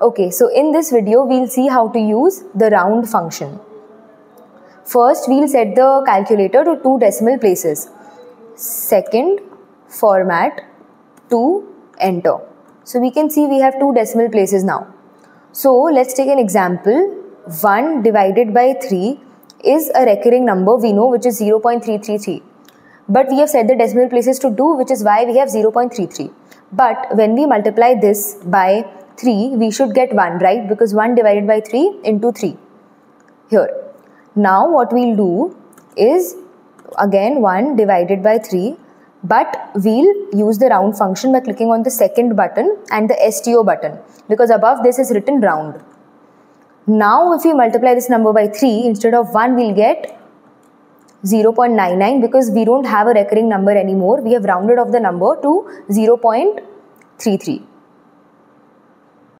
Okay, so in this video, we'll see how to use the round function. First, we'll set the calculator to two decimal places. Second, format to enter. So we can see we have two decimal places now. So let's take an example. 1 divided by 3 is a recurring number we know which is 0.333. But we have set the decimal places to 2 which is why we have 0.33. But when we multiply this by 3 we should get 1 right because 1 divided by 3 into 3 here. Now what we'll do is again 1 divided by 3 but we'll use the round function by clicking on the second button and the STO button because above this is written round. Now if we multiply this number by 3 instead of 1 we'll get 0.99 because we don't have a recurring number anymore we have rounded off the number to 0.33